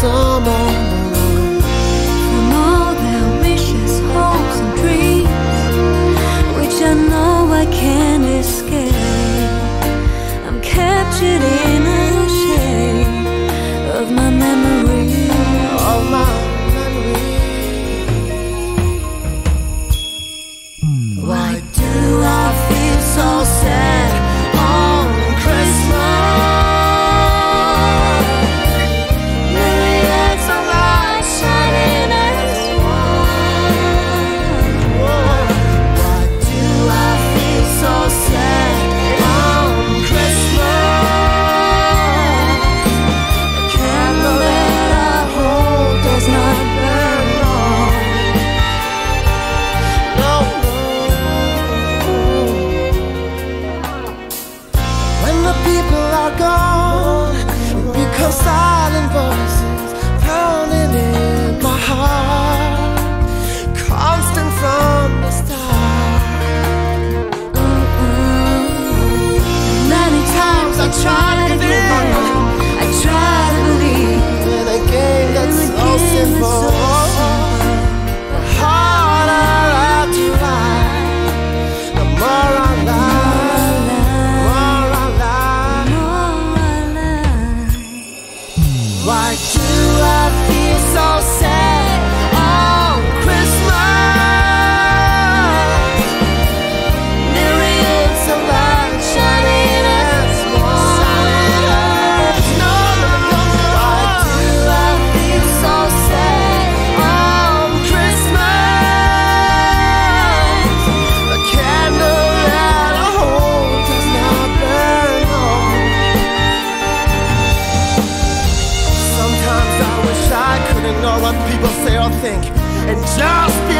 someone silent voice. Why do I feel so sad? Think and just be